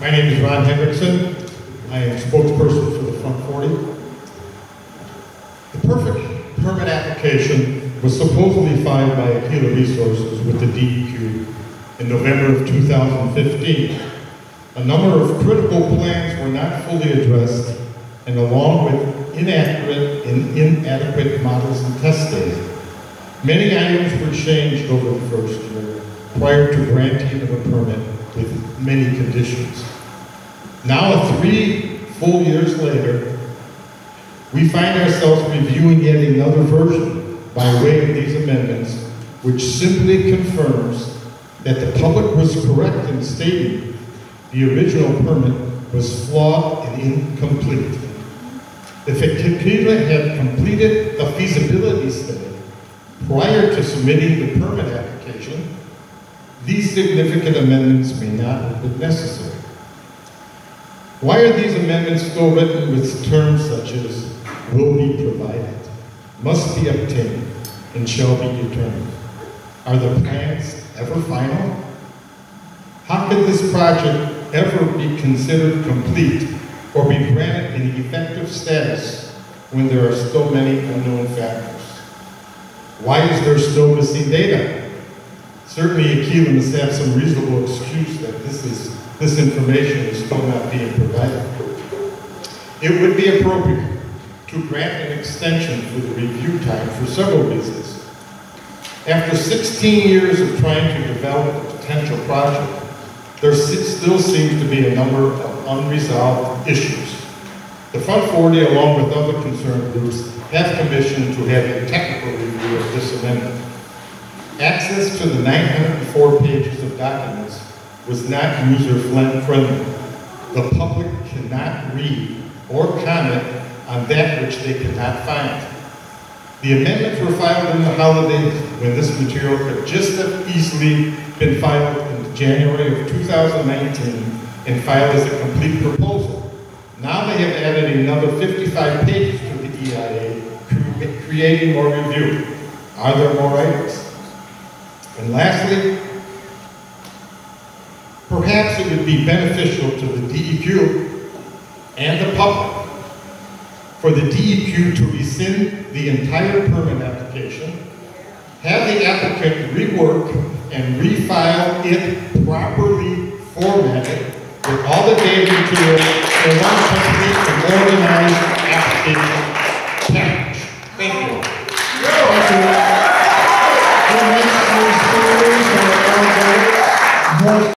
My name is Ron Henriksen. I am spokesperson for the Front 40. The perfect permit application was supposedly filed by Aquila Resources with the DEQ in November of 2015. A number of critical plans were not fully addressed, and along with inaccurate and inadequate models and test data, many items were changed over the first year prior to granting of a permit with many conditions. Now, three full years later, we find ourselves reviewing yet another version by way of these amendments, which simply confirms that the public was correct in stating the original permit was flawed and incomplete. If a Aquila had completed a feasibility study prior to submitting the permit application, these significant amendments may not have been necessary. Why are these amendments still written with terms such as will be provided, must be obtained, and shall be determined? Are the plans ever final? How could this project ever be considered complete or be granted an effective status when there are still many unknown factors? Why is there still missing data? Certainly Aquila must have some reasonable excuse that this is this information is still not being provided. It would be appropriate to grant an extension for the review time for several reasons. After 16 years of trying to develop a potential project, there still seems to be a number of unresolved issues. The Front 40, along with other concerned groups, have commissioned to have a technical review of this amendment. Access to the 904 pages of documents was not user-friendly. The public cannot read or comment on that which they cannot find. The amendments were filed in the holidays when this material could just have easily been filed in January of 2019 and filed as a complete proposal. Now they have added another 55 pages to the EIA, creating more review. Are there more items? And lastly, perhaps it would be beneficial to the DEQ and the public for the DEQ to rescind the entire permit application, have the applicant rework and refile it properly formatted with all the data material in one complete and organized application